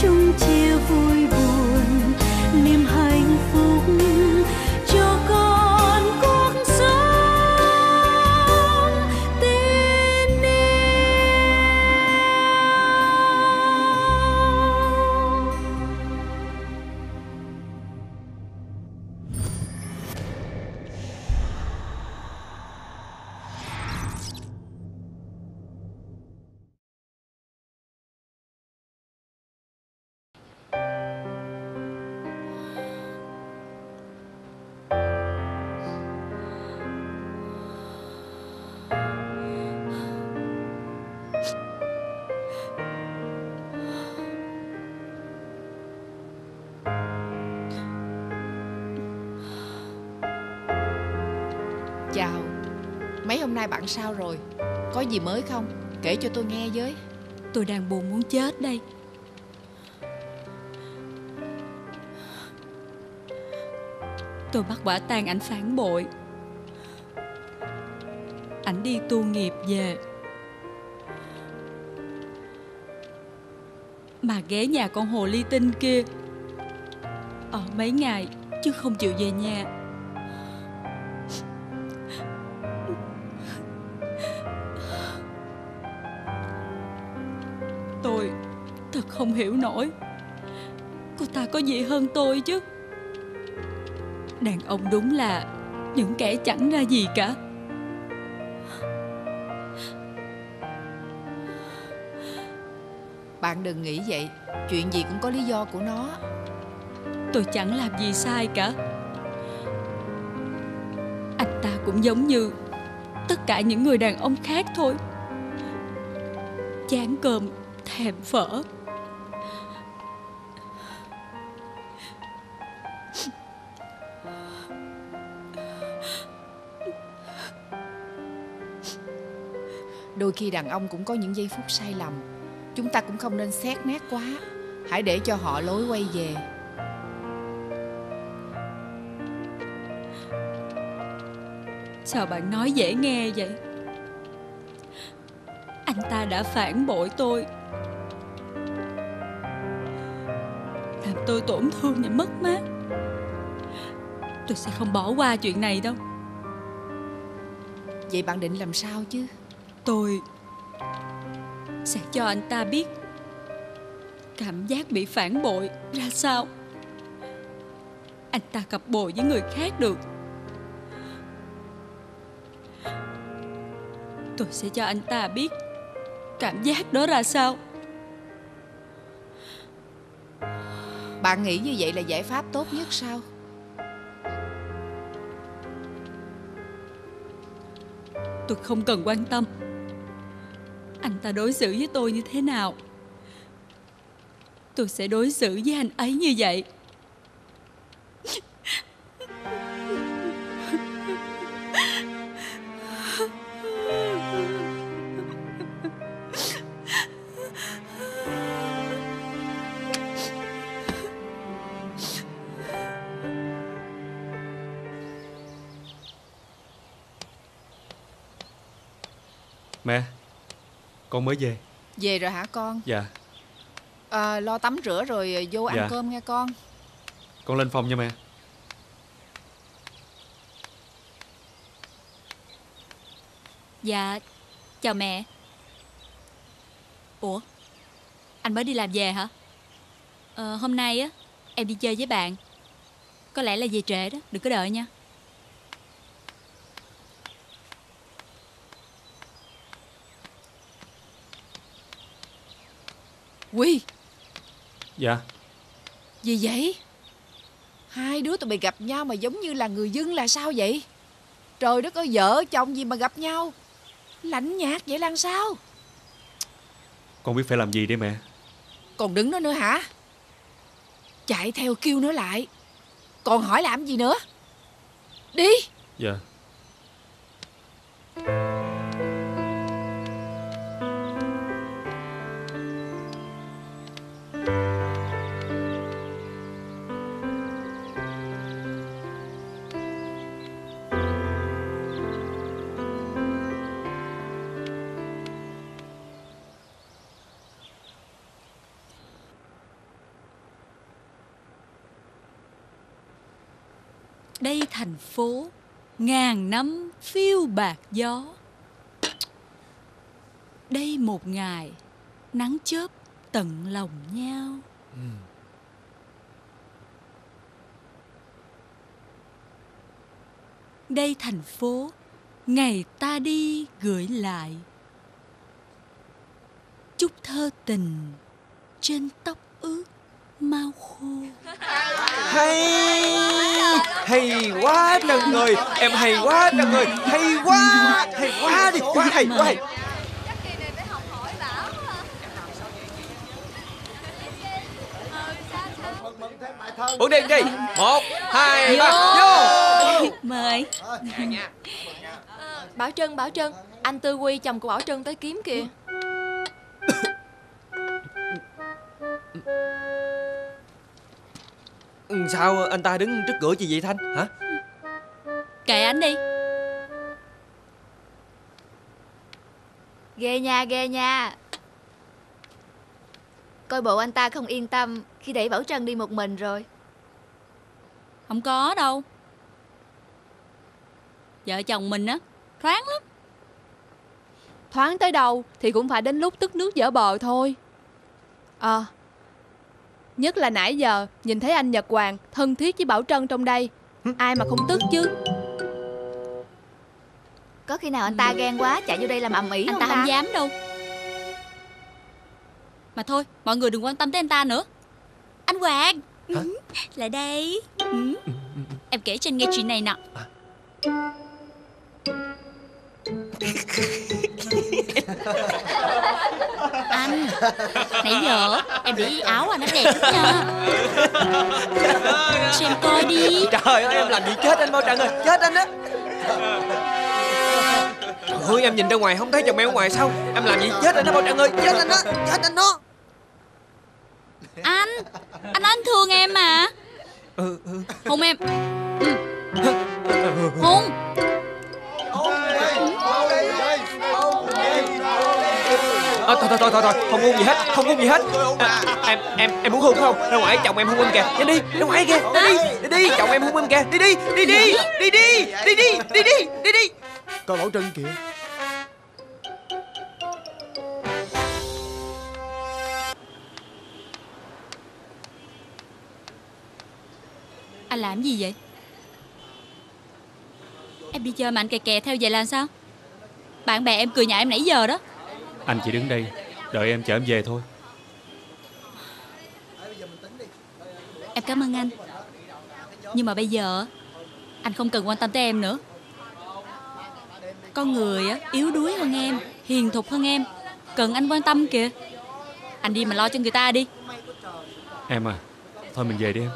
phúc chung sao rồi? Có gì mới không? Kể cho tôi nghe với. Tôi đang buồn muốn chết đây. Tôi bắt quả tang ảnh phản bội. Ảnh đi tu nghiệp về. Mà ghé nhà con hồ ly tinh kia. Ở mấy ngày, chứ không chịu về nhà. Hiểu nổi. Cô ta có gì hơn tôi chứ? Đàn ông đúng là những kẻ chẳng ra gì cả. Bạn đừng nghĩ vậy. Chuyện gì cũng có lý do của nó. Tôi chẳng làm gì sai cả. Anh ta cũng giống như tất cả những người đàn ông khác thôi. Chán cơm thèm phở khi đàn ông cũng có những giây phút sai lầm. Chúng ta cũng không nên xét nét quá. Hãy để cho họ lối quay về. Sao bạn nói dễ nghe vậy? Anh ta đã phản bội tôi. Làm tôi tổn thương và mất mát. Tôi sẽ không bỏ qua chuyện này đâu. Vậy bạn định làm sao chứ tôi sẽ cho anh ta biết cảm giác bị phản bội ra sao. Anh ta cặp bồ với người khác được. Tôi sẽ cho anh ta biết cảm giác đó ra sao. Bạn nghĩ như vậy là giải pháp tốt nhất sao? Tôi không cần quan tâm anh ta đối xử với tôi như thế nào? Tôi sẽ đối xử với anh ấy như vậy. Con mới về. Về rồi hả con? Dạ. À, Lo tắm rửa rồi vô ăn Dạ. cơm nha con. Con lên phòng nha mẹ. Dạ Chào mẹ. Ủa Anh mới đi làm về hả? Ờ, Hôm nay á Em đi chơi với bạn. Có lẽ là về trễ đó Đừng có đợi nha Quy. Dạ. Gì vậy? Hai đứa tụi mày gặp nhau mà giống như là người dân là sao vậy? Trời đất ơi vợ chồng gì mà gặp nhau? Lạnh nhạt vậy là sao? Con biết phải làm gì đây mẹ. Còn đứng đó nữa hả? Chạy theo kêu nó lại. Còn hỏi làm gì nữa? Đi. Dạ Đây thành phố, Ngàn năm phiêu bạc gió. Đây một ngày, Nắng chớp tận lòng nhau. Đây thành phố, Ngày ta đi gửi lại. Chút thơ tình Trên tóc ướt mau khô. Hay hay quá trần ơi em hay quá trần ơi hay quá hay quá đi. Quá hay quá hay. Bữa đêm đi. Một, hai, ba, vô. Mời. Bảo Trân, Bảo Trân. Anh Tư Quy chồng của Bảo Trân tới kiếm kìa Ừ, sao anh ta đứng trước cửa chị vậy Thanh? Hả? Kệ anh đi. Ghê nha, ghê nha. Coi bộ anh ta không yên tâm khi đẩy Bảo Trân đi một mình rồi. Không có đâu. Vợ chồng mình á Thoáng lắm. Thoáng tới đâu thì cũng phải đến lúc tức nước dở bờ thôi. Ờ Nhất là nãy giờ nhìn thấy anh Nhật Hoàng thân thiết với Bảo Trân trong đây. Ai mà không tức chứ? Có khi nào anh ta ghen quá chạy vô đây làm ầm ĩ Anh không ta ta? không dám đâu. Mà thôi Mọi người đừng quan tâm tới anh ta nữa. Anh Hoàng! Ừ, Lại đây. Ừ. Em kể cho anh nghe chuyện này nè anh, Nãy giờ em để ý áo anh nó đẹp lắm nha. Xem coi đi. Trời ơi, em làm gì chết anh Bao Trần ơi, Chết anh á. Trời ơi em nhìn ra ngoài không thấy chồng em ở ngoài sao? Em làm gì? Chết anh đó Bao Trần ơi, Chết anh đó Chết anh đó. Thôi, thôi thôi không hôn gì hết không hôn gì hết. À, em em em muốn hôn phải không? Ra ngoài chồng em hôn em kìa. Nhanh đi ra ngoài kìa. Đi đi đi đi chồng em hôn em kìa. Đi đi đi đi đi đi đi đi đi đi đi đi. Coi Bảo Trân kìa. Anh làm gì vậy? Em đi chơi mà anh kè kè theo vậy là sao? Bạn bè em cười nhạo em nãy giờ đó. Anh chỉ đứng đây Đợi em chở em về thôi. Em cảm ơn anh. Nhưng mà bây giờ Anh không cần quan tâm tới em nữa. Con người á yếu đuối hơn em Hiền thục hơn em. Cần anh quan tâm kìa. Anh đi mà lo cho người ta đi. Em à Thôi mình về đi em.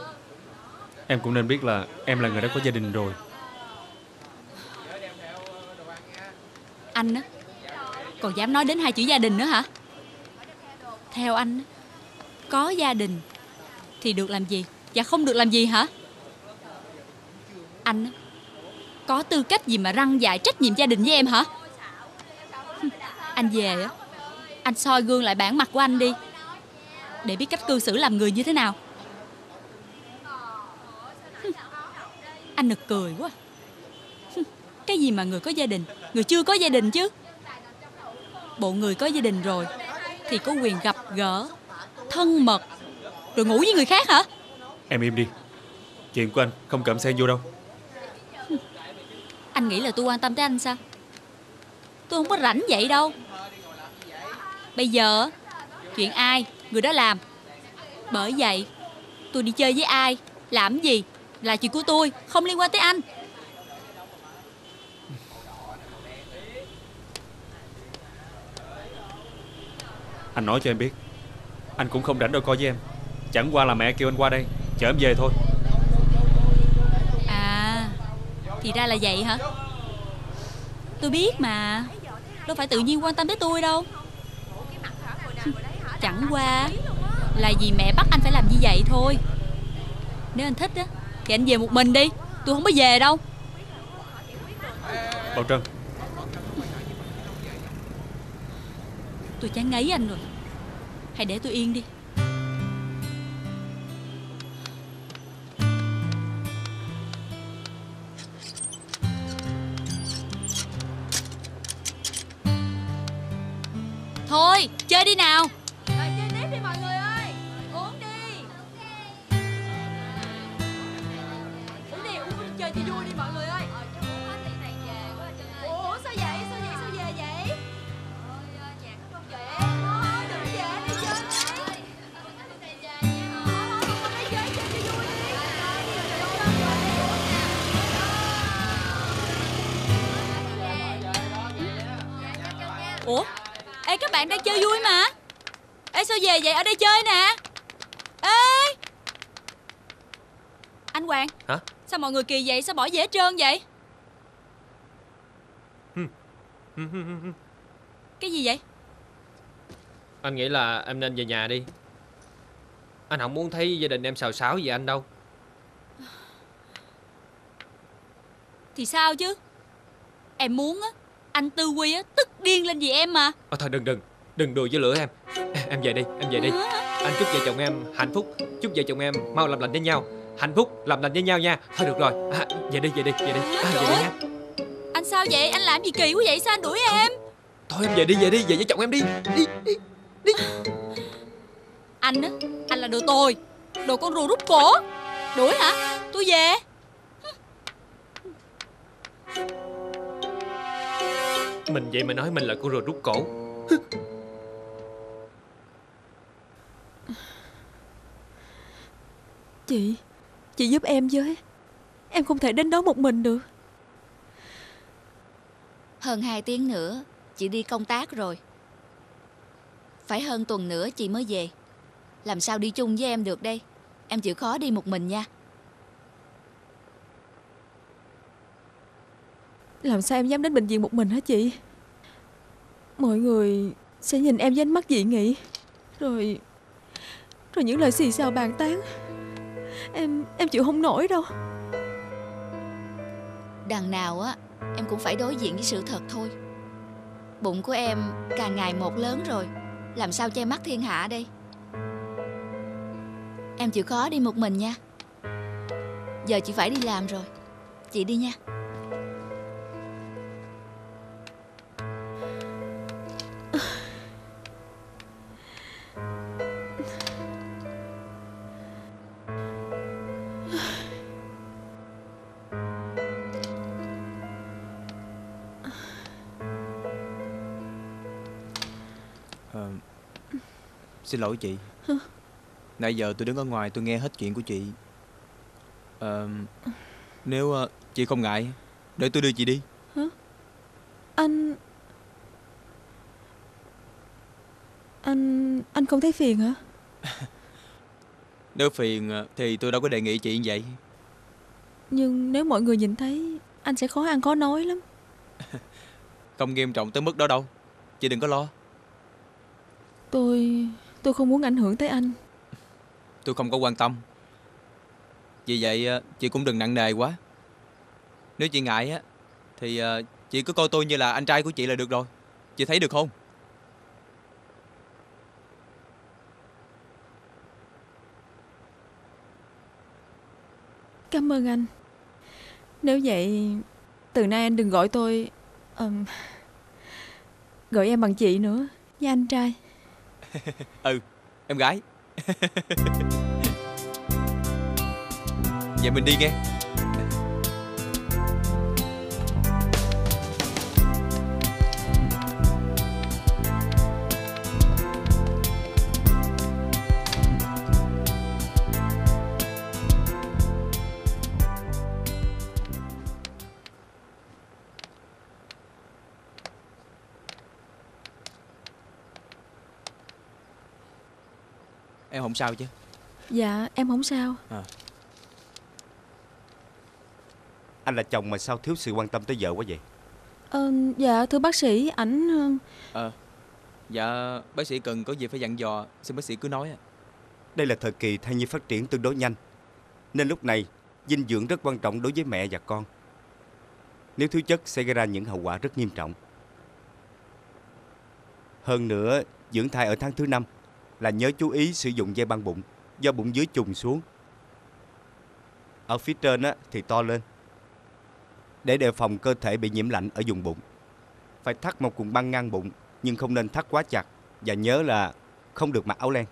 Em cũng nên biết là em là người đã có gia đình rồi. Anh á Còn dám nói đến hai chữ gia đình nữa hả theo anh, Có gia đình Thì được làm gì? Và không được làm gì hả? Anh, Có tư cách gì mà răng dạy trách nhiệm gia đình với em hả? Anh về á, Anh soi gương lại bản mặt của anh đi, Để biết cách cư xử làm người như thế nào. Anh nực cười quá. Cái gì mà người có gia đình? Người chưa có gia đình chứ. Bộ người có gia đình rồi. Thì có quyền gặp gỡ Thân mật Rồi ngủ với người khác hả? Em im đi. Chuyện của anh không cầm xen vô đâu. Anh nghĩ là tôi quan tâm tới anh sao? Tôi không có rảnh vậy đâu. Bây giờ Chuyện ai Người đó làm? Bởi vậy Tôi đi chơi với ai Làm gì Là chuyện của tôi Không liên quan tới anh Anh nói cho em biết. Anh cũng không rảnh đâu coi với em. Chẳng qua là mẹ kêu anh qua đây Chở em về thôi. À Thì ra là vậy hả? Tôi biết mà. Đâu phải tự nhiên quan tâm tới tôi đâu. Chẳng qua Là vì mẹ bắt anh phải làm như vậy thôi. Nếu anh thích á Thì anh về một mình đi. Tôi không có về đâu. Bảo Trân Tôi chán ngấy anh rồi. Hãy để tôi yên đi. Mọi người kỳ vậy? Sao bỏ dễ trơn vậy? Cái gì vậy? Anh nghĩ là em nên về nhà đi. Anh không muốn thấy gia đình em xào xáo gì anh đâu. Thì sao chứ? Em muốn á Anh Tư Quy á tức điên lên vì em mà. Ờ, Thôi đừng đừng. Đừng đùa với lửa em. Em về đi em về đi. Anh chúc vợ chồng em hạnh phúc. Chúc vợ chồng em mau làm lành với nhau Hạnh phúc làm lành với nhau nha. Thôi được rồi. À, Về đi về đi về đi. À, Về đi nha. Anh sao vậy? Anh làm gì kỳ quá vậy? Sao anh đuổi em? Thôi em về đi về đi. Về với chồng em đi Đi đi. Anh á Anh là đồ tồi. Đồ con rùa rút cổ. Đuổi hả? Tôi về. Mình vậy mà nói mình là con rùa rút cổ. Chị Chị giúp em với. Em không thể đến đó một mình được. Hơn 2 tiếng nữa chị đi công tác rồi. Phải hơn tuần nữa chị mới về. Làm sao đi chung với em được đây? Em chịu khó đi một mình nha. Làm sao em dám đến bệnh viện một mình hả chị? Mọi người Sẽ nhìn em với ánh mắt dị nghị. Rồi Rồi những lời xì xào bàn tán Em Em chịu không nổi đâu. Đằng nào á, Em cũng phải đối diện với sự thật thôi. Bụng của em càng ngày một lớn rồi, Làm sao che mắt thiên hạ đây? Em chịu khó đi một mình nha. Giờ chị phải đi làm rồi. Chị đi nha. Xin lỗi chị. Nãy giờ tôi đứng ở ngoài tôi nghe hết chuyện của chị. Ờ, Nếu ờ, chị không ngại Để tôi đưa chị đi. Anh Anh Anh không thấy phiền hả? Nếu phiền ờ, thì tôi đâu có đề nghị chị như vậy. Nhưng nếu mọi người nhìn thấy Anh sẽ khó ăn khó nói lắm. Không nghiêm trọng tới mức đó đâu. Chị đừng có lo. Tôi Tôi không muốn ảnh hưởng tới anh. Tôi không có quan tâm. Vì vậy ờ, chị cũng đừng nặng nề quá. Nếu chị ngại á Thì ờ, chị cứ coi tôi như là anh trai của chị là được rồi. Chị thấy được không? Cảm ơn anh. Nếu vậy Từ nay anh đừng gọi tôi um, Gọi em bằng chị nữa Với anh trai. Ừ em gái. Vậy mình đi nghe. Không sao chứ? Dạ em không sao. Anh là chồng mà sao thiếu sự quan tâm tới vợ quá vậy? Ờ, Dạ thưa bác sĩ Ảnh ờ, Dạ bác sĩ cần có gì phải dặn dò Xin bác sĩ cứ nói ạ. Đây là thời kỳ thai nhi phát triển tương đối nhanh Nên lúc này dinh dưỡng rất quan trọng đối với mẹ và con. Nếu thiếu chất sẽ gây ra những hậu quả rất nghiêm trọng. Hơn nữa dưỡng thai ở tháng thứ năm Là nhớ chú ý sử dụng dây băng bụng Do bụng dưới trùng xuống. Ở phía trên á, thì to lên. Để đề phòng cơ thể bị nhiễm lạnh ở vùng bụng. Phải thắt một cuộn băng ngang bụng Nhưng không nên thắt quá chặt Và nhớ là không được mặc áo len.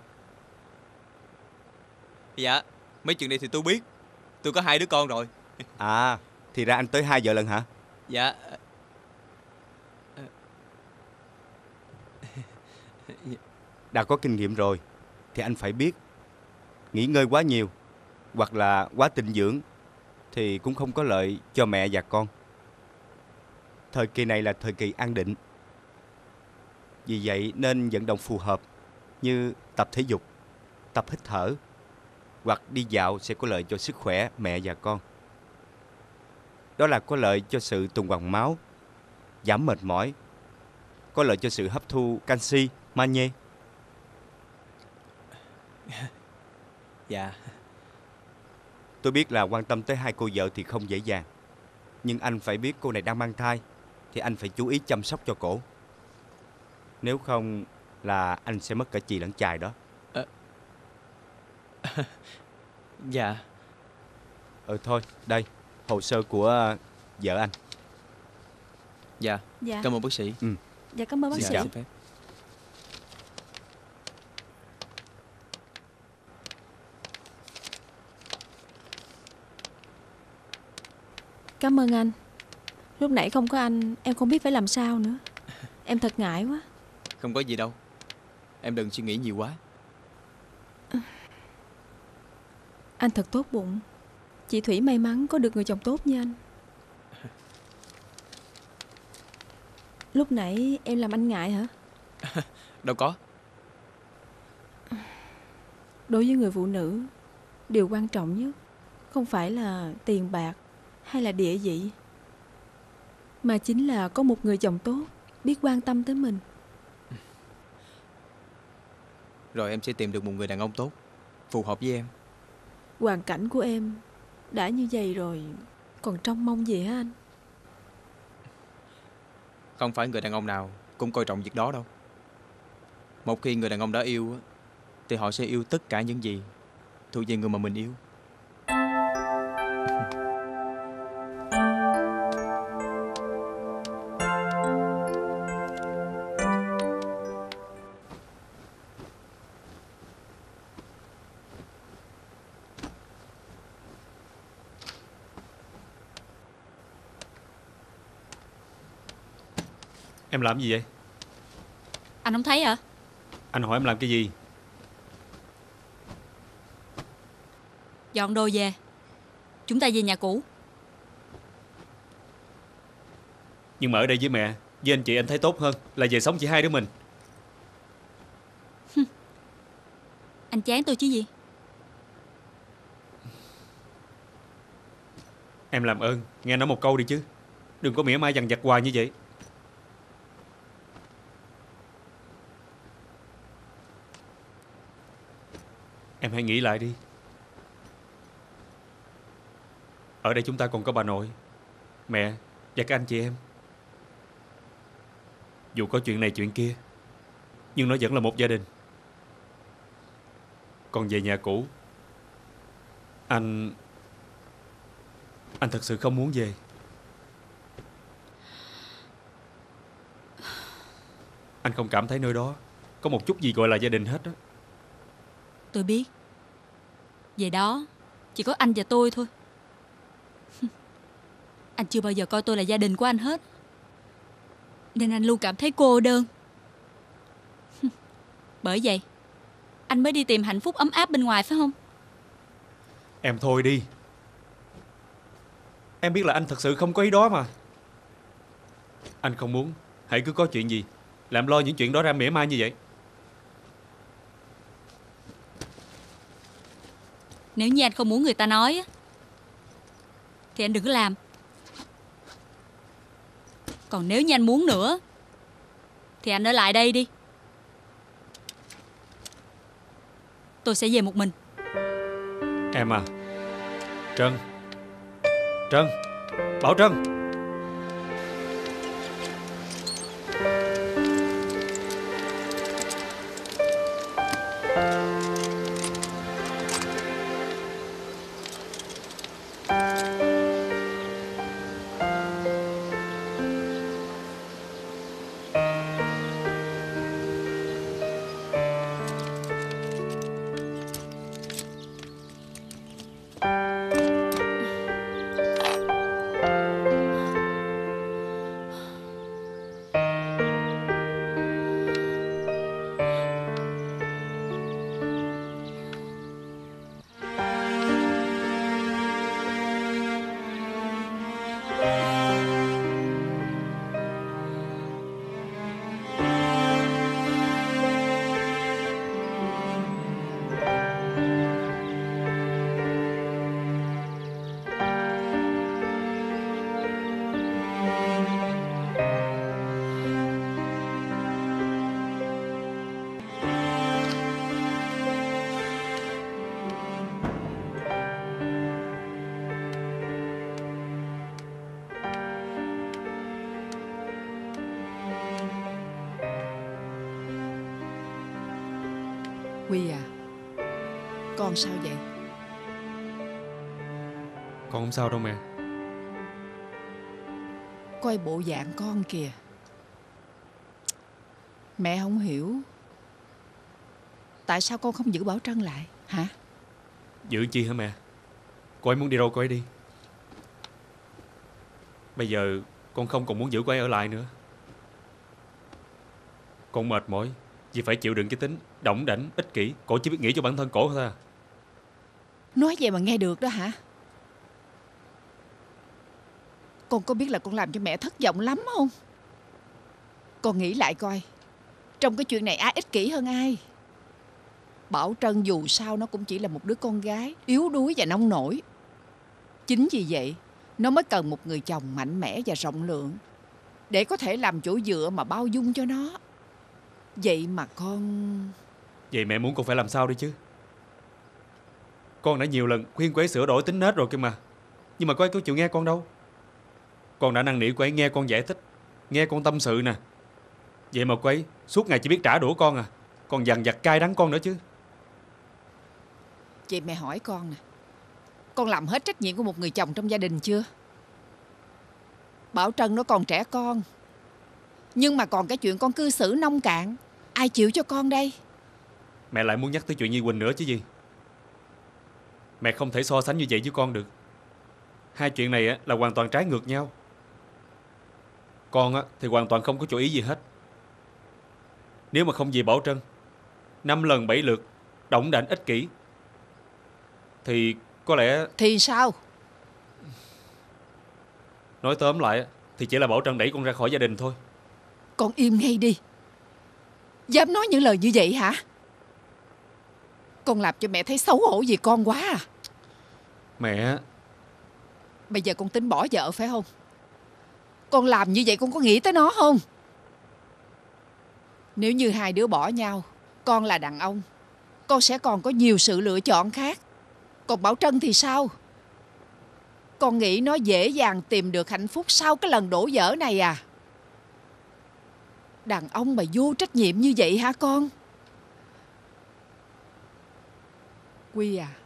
Dạ Mấy chuyện này thì tôi biết. Tôi có hai đứa con rồi. À, thì ra anh tới hai vợ lần hả? Dạ Đã có kinh nghiệm rồi thì anh phải biết nghỉ ngơi quá nhiều hoặc là quá tinh dưỡng thì cũng không có lợi cho mẹ và con. Thời kỳ này là thời kỳ an định. Vì vậy nên vận động phù hợp như tập thể dục, tập hít thở hoặc đi dạo sẽ có lợi cho sức khỏe mẹ và con. Đó là có lợi cho sự tuần hoàn máu, giảm mệt mỏi, có lợi cho sự hấp thu canxi, magie. Dạ. Tôi biết là quan tâm tới hai cô vợ thì không dễ dàng. Nhưng anh phải biết cô này đang mang thai thì anh phải chú ý chăm sóc cho cổ. Nếu không là anh sẽ mất cả chị lẫn chài đó. Dạ. Ừ thôi, đây, hồ sơ của vợ anh. Dạ. Dạ. Cảm ơn bác sĩ. Dạ cảm ơn bác Xin sĩ. chào Cảm ơn anh. Lúc nãy không có anh Em không biết phải làm sao nữa. Em thật ngại quá. Không có gì đâu. Em đừng suy nghĩ nhiều quá. Anh thật tốt bụng. Chị Thủy may mắn có được người chồng tốt như anh. Lúc nãy em làm anh ngại hả? Đâu có. Đối với người phụ nữ Điều quan trọng nhất Không phải là tiền bạc Hay là địa vị? Mà chính là có một người chồng tốt Biết quan tâm tới mình. Rồi em sẽ tìm được một người đàn ông tốt Phù hợp với em. Hoàn cảnh của em Đã như vậy rồi Còn trông mong gì hả anh? Không phải người đàn ông nào Cũng coi trọng việc đó đâu. Một khi người đàn ông đã yêu Thì họ sẽ yêu tất cả những gì Thuộc về người mà mình yêu Em làm gì vậy? Anh không thấy hả? Anh hỏi em làm cái gì? Dọn đồ về. Chúng ta về nhà cũ. Nhưng mà ở đây với mẹ Với anh chị anh thấy tốt hơn Là về sống chỉ hai đứa mình. Anh chán tôi chứ gì? Em làm ơn Nghe nói một câu đi chứ. Đừng có mỉa mai dằn vặt hoài như vậy Em hãy nghĩ lại đi. Ở đây chúng ta còn có bà nội, Mẹ Và các anh chị em. Dù có chuyện này chuyện kia, Nhưng nó vẫn là một gia đình. Còn về nhà cũ, Anh Anh thật sự không muốn về. Anh không cảm thấy nơi đó Có một chút gì gọi là gia đình hết đó Tôi biết. Về đó. Chỉ có anh và tôi thôi. Anh chưa bao giờ coi tôi là gia đình của anh hết. Nên anh luôn cảm thấy cô đơn. Bởi vậy, Anh mới đi tìm hạnh phúc ấm áp bên ngoài phải không? Em thôi đi. Em biết là anh thật sự không có ý đó mà. Anh không muốn. Hãy cứ có chuyện gì, Làm lo những chuyện đó ra mỉa mai như vậy. Nếu như anh không muốn người ta nói Thì anh đừng có làm. Còn nếu như anh muốn nữa, Thì anh ở lại đây đi. Tôi sẽ về một mình. Em à Trân. Trân. Bảo Trân. Con sao vậy? Con không sao đâu mẹ. Coi bộ dạng con kìa. Mẹ không hiểu. Tại sao con không giữ Bảo Trân lại Hả? Giữ chi hả mẹ? Cô ấy muốn đi đâu cô ấy đi? Bây giờ con không còn muốn giữ cô ấy ở lại nữa. Con mệt mỏi Vì phải chịu đựng cái tính Động đảnh, ích kỷ Cổ chỉ biết nghĩ cho bản thân cổ thôi à Nói vậy mà nghe được đó hả? Con có biết là con làm cho mẹ thất vọng lắm không? Con nghĩ lại coi, Trong cái chuyện này ai ích kỷ hơn ai? Bảo Trân dù sao nó cũng chỉ là một đứa con gái, Yếu đuối và nông nổi. Chính vì vậy, Nó mới cần một người chồng mạnh mẽ và rộng lượng Để có thể làm chỗ dựa mà bao dung cho nó. Vậy mà con Vậy mẹ muốn con phải làm sao đi chứ? Con đã nhiều lần khuyên cô ấy sửa đổi tính nết rồi kia mà. Nhưng mà cô ấy có chịu nghe con đâu. Con đã năn nỉ cô ấy nghe con giải thích Nghe con tâm sự nè. Vậy mà cô ấy suốt ngày chỉ biết trả đũa con à. Còn dằn vặt cay đắng con nữa chứ. Vậy mẹ hỏi con nè. Con làm hết trách nhiệm của một người chồng trong gia đình chưa? Bảo Trân nó còn trẻ con. Nhưng mà còn cái chuyện con cư xử nông cạn. Ai chịu cho con đây? Mẹ lại muốn nhắc tới chuyện Nhi Quỳnh nữa chứ gì Mẹ không thể so sánh như vậy với con được. Hai chuyện này là hoàn toàn trái ngược nhau. Con á, thì hoàn toàn không có chủ ý gì hết. Nếu mà không vì Bảo Trân Năm lần bảy lượt Động đảnh ích kỷ Thì có lẽ Thì sao? Nói tóm lại Thì chỉ là Bảo Trân đẩy con ra khỏi gia đình thôi. Con im ngay đi. Dám nói những lời như vậy hả? Con làm cho mẹ thấy xấu hổ vì con quá à Mẹ Bây giờ con tính bỏ vợ phải không? Con làm như vậy con có nghĩ tới nó không? Nếu như hai đứa bỏ nhau, Con là đàn ông, Con sẽ còn có nhiều sự lựa chọn khác. Còn Bảo Trân thì sao? Con nghĩ nó dễ dàng tìm được hạnh phúc Sau cái lần đổ vỡ này à? Đàn ông mà vô trách nhiệm như vậy hả con? Quy à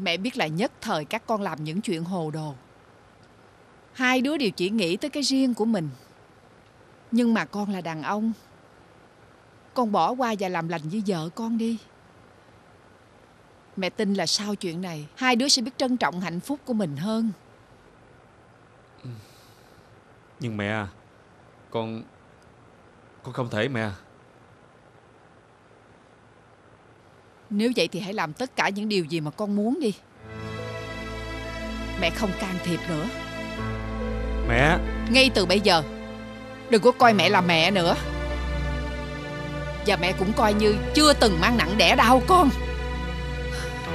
Mẹ biết là nhất thời các con làm những chuyện hồ đồ. Hai đứa đều chỉ nghĩ tới cái riêng của mình. Nhưng mà con là đàn ông. Con bỏ qua và làm lành với vợ con đi. Mẹ tin là sau chuyện này, hai đứa sẽ biết trân trọng hạnh phúc của mình hơn. Nhưng mẹ à, Con Con không thể mẹ à nếu vậy thì hãy làm tất cả những điều gì mà con muốn đi. Mẹ không can thiệp nữa. Mẹ Ngay từ bây giờ, đừng có coi mẹ là mẹ nữa. Và mẹ cũng coi như chưa từng mang nặng đẻ đau con.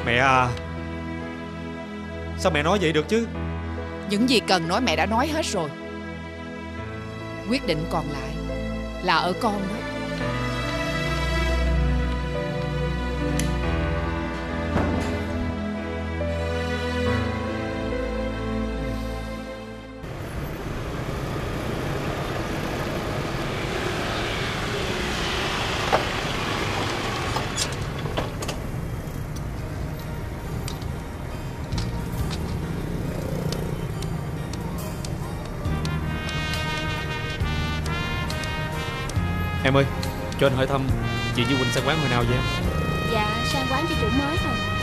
Mẹ à Sao mẹ nói vậy được chứ Những gì cần nói mẹ đã nói hết rồi. Quyết định còn lại là ở con đó. Em ơi, Cho anh hỏi thăm Chị Như Quỳnh sang quán hồi nào vậy? Em Dạ sang quán cho chủ mới thôi.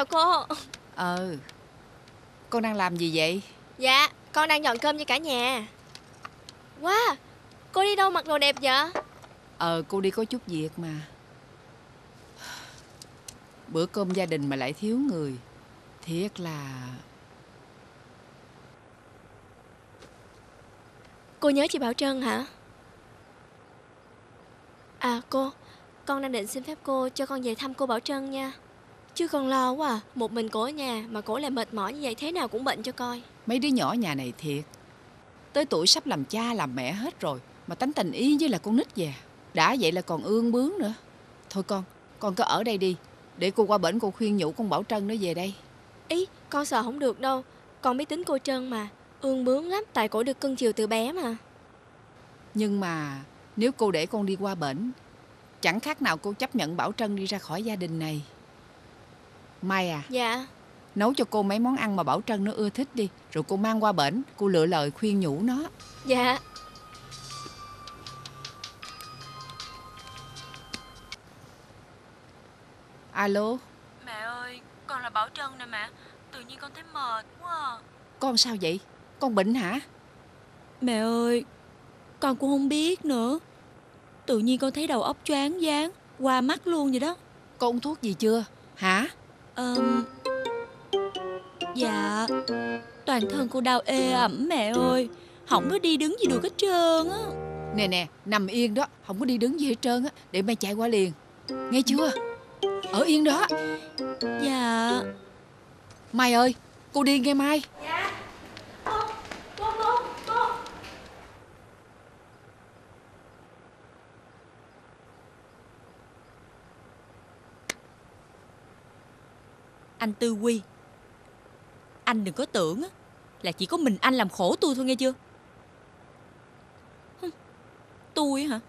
Chào cô? Ờ. Con đang làm gì vậy? Dạ con đang dọn cơm cho cả nhà. Wow Cô đi đâu mặc đồ đẹp vậy? Ờ cô đi có chút việc mà. Bữa cơm gia đình mà lại thiếu người. Thiệt là Cô nhớ chị Bảo Trân hả? À cô Con đang định xin phép cô cho con về thăm cô Bảo Trân nha Chứ con lo quá à. Một mình cổ ở nhà Mà cổ lại mệt mỏi như vậy Thế nào cũng bệnh cho coi. Mấy đứa nhỏ nhà này thiệt. Tới tuổi sắp làm cha làm mẹ hết rồi Mà tánh tình y như là con nít già Đã vậy là còn ương bướng nữa. Thôi con, con cứ ở đây đi Để cô qua bển cô khuyên nhủ con Bảo Trân nó về đây. Ý con sợ không được đâu. Con biết tính cô Trân mà. Ương bướng lắm Tại cổ được cưng chiều từ bé mà. Nhưng mà nếu cô để con đi qua bển Chẳng khác nào cô chấp nhận Bảo Trân đi ra khỏi gia đình này Mai à? Dạ. Nấu cho cô mấy món ăn mà Bảo Trân nó ưa thích đi. Rồi cô mang qua bển Cô lựa lời khuyên nhủ nó. Dạ. Alo? Mẹ ơi Con là Bảo Trân nè mẹ. Tự nhiên con thấy mệt quá à. Con sao vậy? Con bệnh hả? Mẹ ơi Con cũng không biết nữa. Tự nhiên con thấy đầu óc choáng váng Qua mắt luôn vậy đó. Con uống thuốc gì chưa? Hả Ờm, Dạ Toàn thân cô đau ê ẩm mẹ ơi. Không có đi đứng gì được hết trơn á. Nè nè nằm yên đó Không có đi đứng gì hết trơn á Để mày chạy qua liền. Nghe chưa? Ở yên đó. Dạ. Mai ơi Cô đi nghe Mai Anh Tư Quy. Anh đừng có tưởng Là chỉ có mình anh làm khổ tôi thôi nghe chưa? Tôi hả?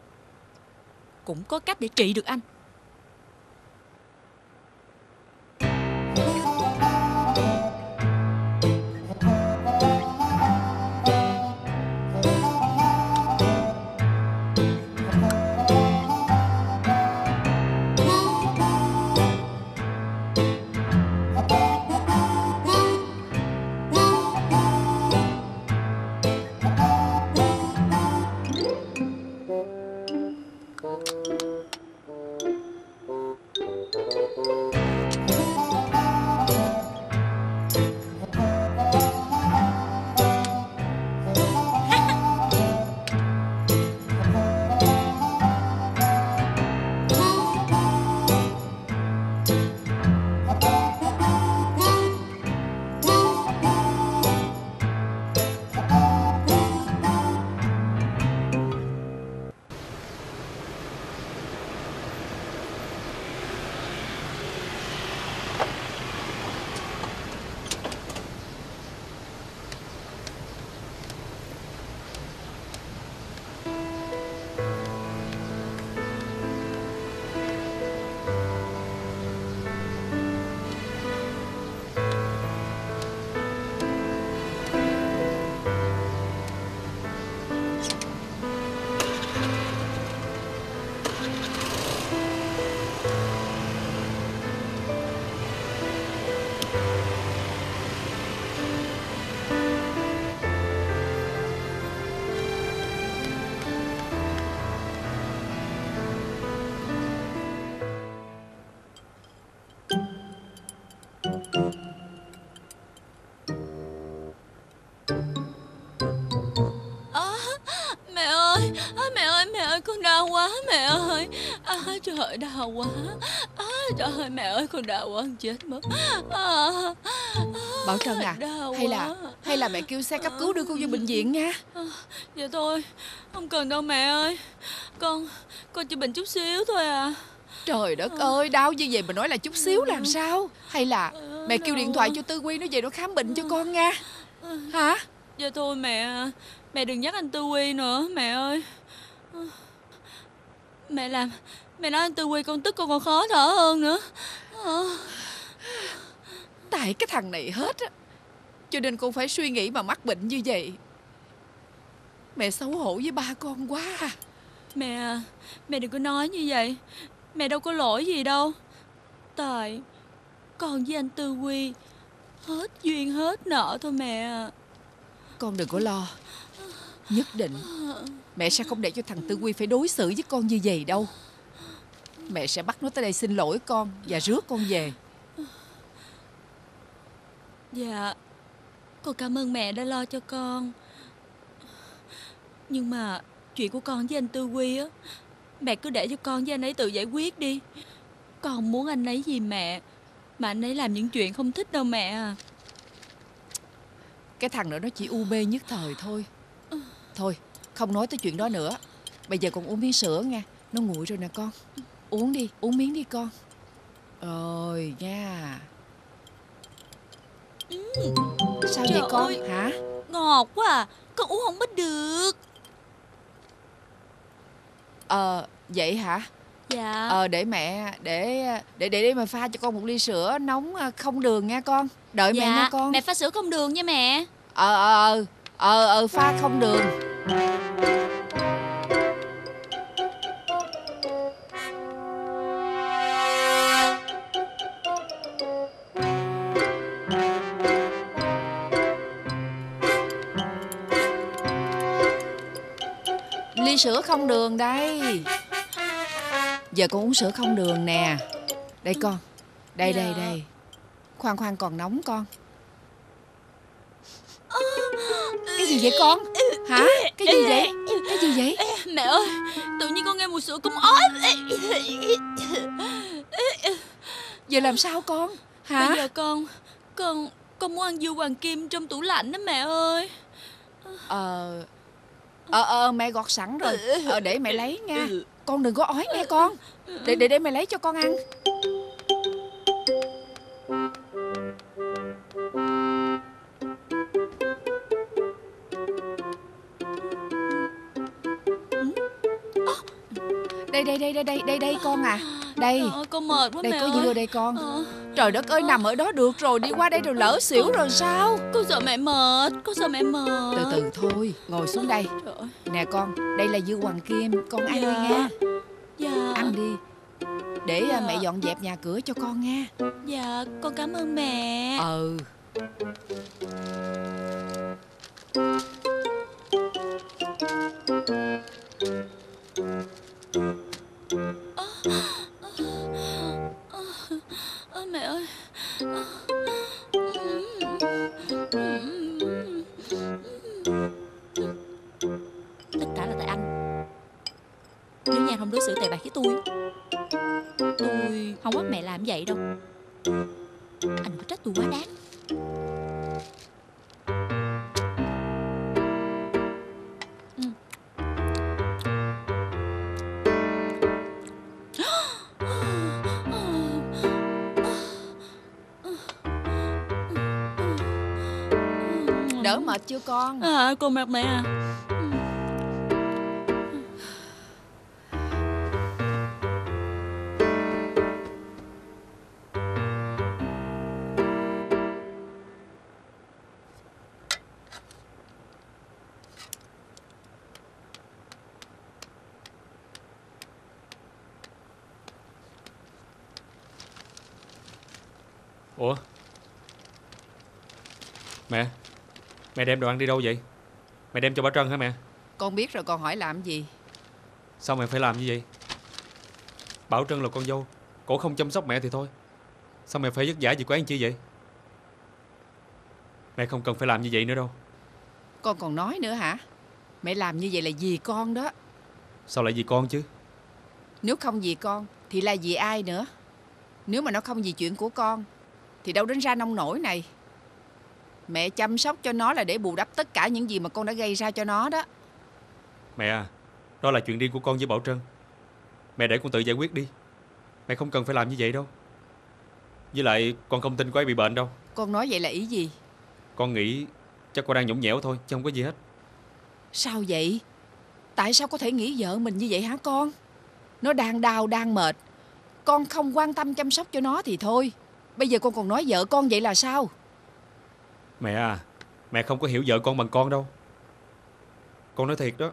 Cũng có cách để trị được anh. Quá mẹ ơi. À, Trời ơi đau quá. À, Trời ơi mẹ ơi con đau quá chết mất. À, Bảo Trân à Hay là quá. hay là mẹ kêu xe cấp cứu đưa cô vô bệnh viện nha. Dạ thôi Không cần đâu mẹ ơi. Con Con chỉ bệnh chút xíu thôi à. Trời đất ơi đau như vậy mà nói là chút xíu làm sao? Hay là mẹ kêu điện thoại cho Tư Quy nó về nó khám bệnh cho con nha. Hả? Dạ thôi mẹ Mẹ đừng nhắc anh Tư Quy nữa mẹ ơi Mẹ làm Mẹ nói anh Tư Quy con tức con còn khó thở hơn nữa. Ờ. Tại cái thằng này hết á Cho nên con phải suy nghĩ mà mắc bệnh như vậy. Mẹ xấu hổ với ba con quá à. Mẹ à, Mẹ đừng có nói như vậy. Mẹ đâu có lỗi gì đâu. Tại Con với anh Tư Quy Hết duyên hết nợ thôi mẹ à. Con đừng có lo Nhất định. Mẹ sẽ không để cho thằng Tư Quy phải đối xử với con như vậy đâu. Mẹ sẽ bắt nó tới đây xin lỗi con Và rước con về. Dạ Con cảm ơn mẹ đã lo cho con. Nhưng mà Chuyện của con với anh Tư Quy á Mẹ cứ để cho con với anh ấy tự giải quyết đi. Con muốn anh ấy gì mẹ Mà anh ấy làm những chuyện không thích đâu mẹ à. Cái thằng nữa nó chỉ u bê nhất thời thôi Thôi không nói tới chuyện đó nữa. Bây giờ con uống miếng sữa nha. Nó nguội rồi nè con. Uống đi uống miếng đi con. Rồi nha. Sao vậy Trời con? ơi. hả? Ngọt quá à. Con uống không biết được. Ờ vậy hả? Dạ. Ờ để mẹ để để để để mà pha cho con một ly sữa nóng à, không đường nha con. Đợi mẹ Dạ nha con. Mẹ pha sữa không đường nha mẹ. Ờ ờ ờ ờ ờ pha không đường. Ly sữa không đường đây. Giờ con uống sữa không đường nè. Đây con. Đây đây Dạ. đây. Khoan khoan còn nóng con. Cái gì vậy con? Hả? Cái gì vậy? Cái gì vậy? Mẹ ơi Tự nhiên con nghe mùi sữa cũng ói Giờ làm sao con? Bây Hả? giờ con Con Con muốn ăn dưa hoàng kim trong tủ lạnh đó mẹ ơi Ờ Ờ ờ mẹ gọt sẵn rồi. Ờ để mẹ lấy nha. Con đừng có ói nghe con. Để để để mẹ lấy cho con ăn. Đây đây đây đây đây đây đây con à. Đây. Trời ơi, con mệt quá Đây mẹ có ơi dưa đây con. Ờ, Trời đất ơi nằm ở đó được rồi Đi qua đây rồi lỡ xỉu rồi sao Con sợ mẹ mệt Con sợ mẹ mệt Từ từ thôi Ngồi xuống đây. Nè con Đây là dưa hoàng kim Con ăn Dạ. đi nha Dạ Ăn đi Để à, Dạ. mẹ dọn dẹp nhà cửa cho con nha Dạ con cảm ơn mẹ Ừ à Mẹ ơi. Tất cả là tại anh. Nếu nhà không đối xử tệ bạc với tôi Tôi không bắt mẹ làm vậy đâu. Anh có trách tôi quá đáng. Chưa con? À, con mệt mẹ à. Mẹ đem đồ ăn đi đâu vậy? Mẹ đem cho bà Trân hả mẹ? Con biết rồi con hỏi làm gì? Sao mẹ phải làm như vậy? Bảo Trân là con dâu Cổ không chăm sóc mẹ thì thôi. Sao mẹ phải vất vả gì quá anh chi vậy? Mẹ không cần phải làm như vậy nữa đâu. Con còn nói nữa hả? Mẹ làm như vậy là vì con đó. Sao lại vì con chứ? Nếu không vì con Thì là vì ai nữa? Nếu mà nó không vì chuyện của con Thì đâu đến ra nông nổi này Mẹ chăm sóc cho nó là để bù đắp tất cả những gì mà con đã gây ra cho nó đó. Mẹ à Đó là chuyện riêng của con với Bảo Trân. Mẹ để con tự giải quyết đi. Mẹ không cần phải làm như vậy đâu. Với lại con không tin cô ấy bị bệnh đâu. Con nói vậy là ý gì? Con nghĩ chắc cô đang nhõng nhẽo thôi Chứ không có gì hết. Sao vậy? Tại sao có thể nghĩ vợ mình như vậy hả con? Nó đang đau đang mệt. Con không quan tâm chăm sóc cho nó thì thôi. Bây giờ con còn nói vợ con vậy là sao Mẹ à Mẹ không có hiểu vợ con bằng con đâu. Con nói thiệt đó.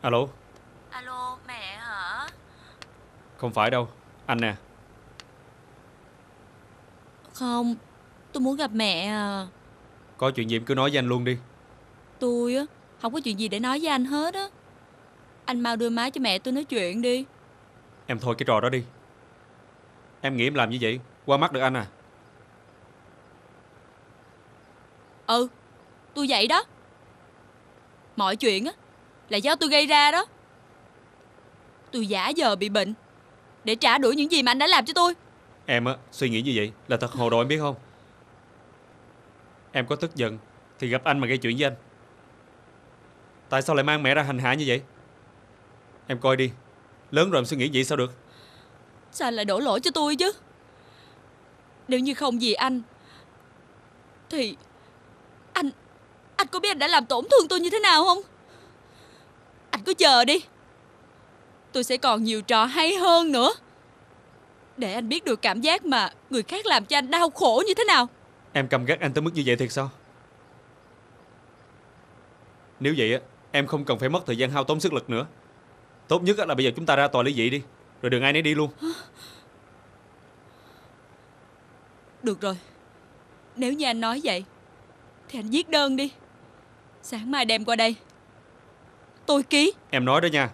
Alo? Alo mẹ hả? Không phải đâu Anh nè. Không Tôi muốn gặp mẹ à. Có chuyện gì em cứ nói với anh luôn đi. Tôi á Không có chuyện gì để nói với anh hết á. Anh mau đưa má cho mẹ tôi nói chuyện đi. Em thôi cái trò đó đi. Em nghĩ em làm như vậy Qua mắt được anh à? Ừ Tôi vậy đó. Mọi chuyện á Là do tôi gây ra đó. Tôi giả giờ bị bệnh Để trả đũa những gì mà anh đã làm cho tôi. Em á suy nghĩ như vậy Là thật hồ đồ em biết không? Em có tức giận Thì gặp anh mà gây chuyện với anh Tại sao lại mang mẹ ra hành hạ như vậy? Em coi đi. Lớn rồi em suy nghĩ vậy sao được? Sao anh lại đổ lỗi cho tôi chứ? Nếu như không vì anh Thì Anh Anh có biết anh đã làm tổn thương tôi như thế nào không? Anh cứ chờ đi. Tôi sẽ còn nhiều trò hay hơn nữa. Để anh biết được cảm giác mà Người khác làm cho anh đau khổ như thế nào. Em căm ghét anh tới mức như vậy thiệt sao? Nếu vậy á Em không cần phải mất thời gian hao tốn sức lực nữa. Tốt nhất là bây giờ chúng ta ra tòa ly dị đi Rồi đừng ai nấy đi luôn. Được rồi. Nếu như anh nói vậy Thì anh viết đơn đi. Sáng mai đem qua đây. Tôi ký. Em nói đó nha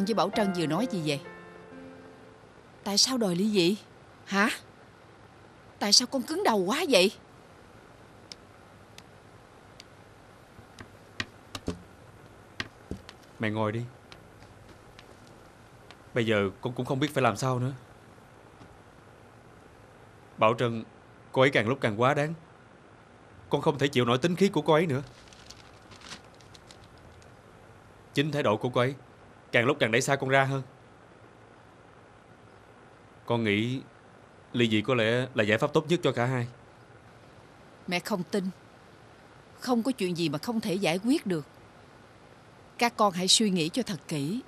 Con với Bảo Trân vừa nói gì vậy? Tại sao đòi ly dị? Hả? Tại sao con cứng đầu quá vậy? Mẹ ngồi đi. Bây giờ con cũng không biết phải làm sao nữa. Bảo Trân, Cô ấy càng lúc càng quá đáng. Con không thể chịu nổi tính khí của cô ấy nữa. Chính thái độ của cô ấy Càng lúc càng đẩy xa con ra hơn. Con nghĩ Ly dị có lẽ là giải pháp tốt nhất cho cả hai. Mẹ không tin. Không có chuyện gì mà không thể giải quyết được. Các con hãy suy nghĩ cho thật kỹ.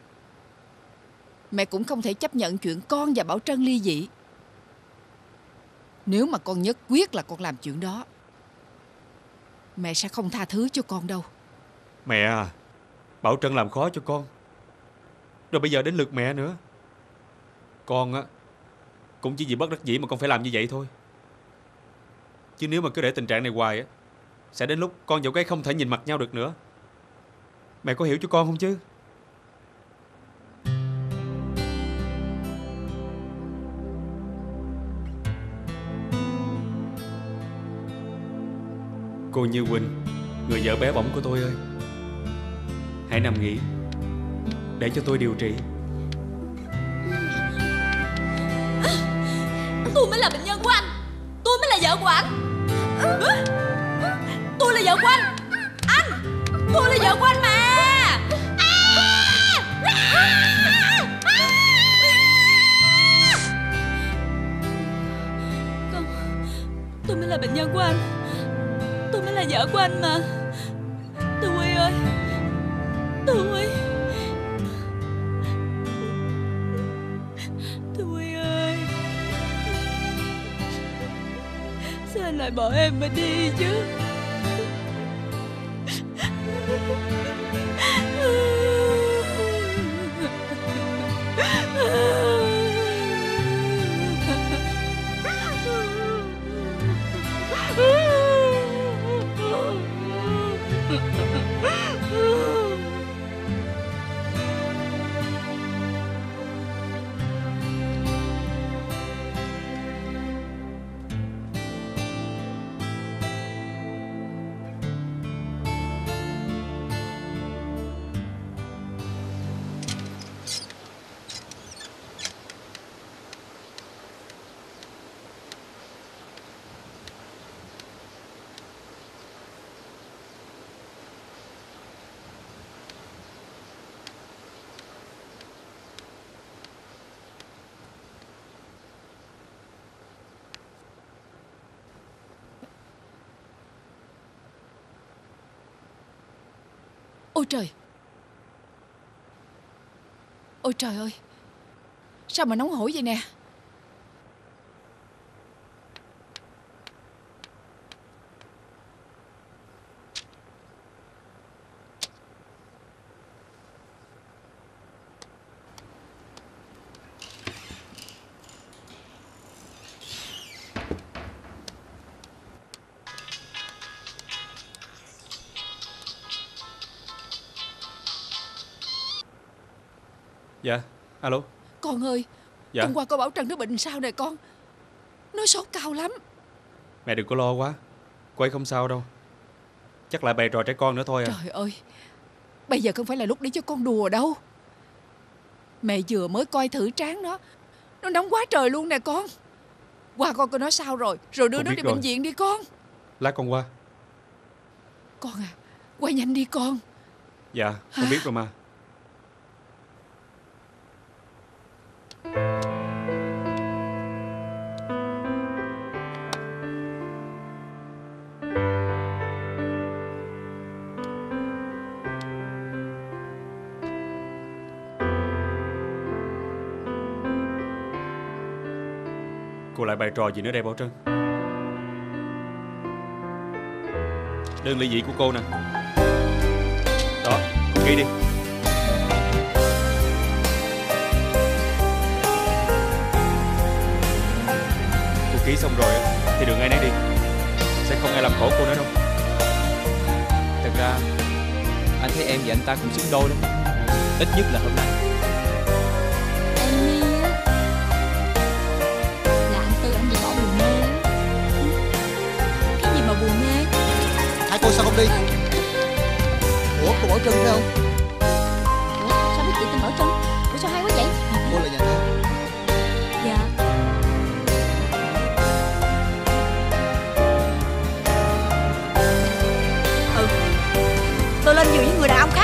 Mẹ cũng không thể chấp nhận chuyện con và Bảo Trân ly dị. Nếu mà con nhất quyết là con làm chuyện đó Mẹ sẽ không tha thứ cho con đâu. Mẹ à Bảo Trân làm khó cho con rồi bây giờ đến lượt mẹ nữa. Con á, Cũng chỉ vì bất đắc dĩ mà con phải làm như vậy thôi. Chứ nếu mà cứ để tình trạng này hoài á, Sẽ đến lúc con và cái không thể nhìn mặt nhau được nữa. Mẹ có hiểu cho con không chứ? Cô Như Quỳnh, Người vợ bé bỏng của tôi ơi. Hãy nằm nghỉ. Để cho tôi điều trị. Tôi mới là bệnh nhân của anh. Tôi mới là vợ của anh. Tôi là vợ của anh. Anh, Tôi là vợ của anh mà. Không Tôi mới là bệnh nhân của anh. Tôi mới là vợ của anh mà. Lại bỏ em mà đi chứ. Ôi trời. Ôi trời ơi. Sao mà nóng hổi vậy nè? Alo? Con ơi Dạ? Hôm qua cô Bảo Trân nó bệnh sao nè con? Nó sốt cao lắm. Mẹ đừng có lo quá. Cô ấy không sao đâu. Chắc lại bày trò trẻ con nữa thôi à. Trời ơi Bây giờ không phải là lúc để cho con đùa đâu. Mẹ vừa mới coi thử trán nó Nó nóng quá trời luôn nè con. Qua coi coi nó sao rồi Rồi đưa Con nó đi rồi. bệnh viện đi con. Lát con qua. Con à Qua nhanh đi con. Dạ con biết rồi mà Cô lại bài trò gì nữa đây, Bảo Trân? Đơn ly dị của cô nè. Đó, cô ghi đi. Cô ký xong rồi thì đừng ai nấy đi. Sẽ không ai làm khổ cô nữa đâu. Thật ra, Anh thấy em và anh ta cũng xứng đôi lắm. Ít nhất là hôm nay. Không đi. Ủa cô Bảo Trân phải không? Ủa sao biết chị tên Bảo Trân? Ủa sao hay quá vậy? Cô là nhà thơ. Dạ. Ừ. Tôi lên giường với người đàn ông khác